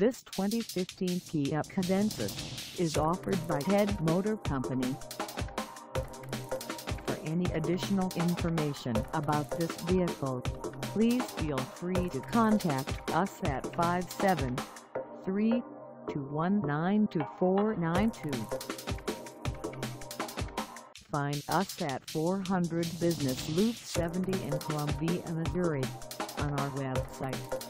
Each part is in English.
This 2015 Kia Cadenza is offered by Head Motor Company. For any additional information about this vehicle, please feel free to contact us at 573-219-2492. Find us at 400 Business Loop 70 in Columbia, Missouri on our website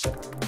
Thank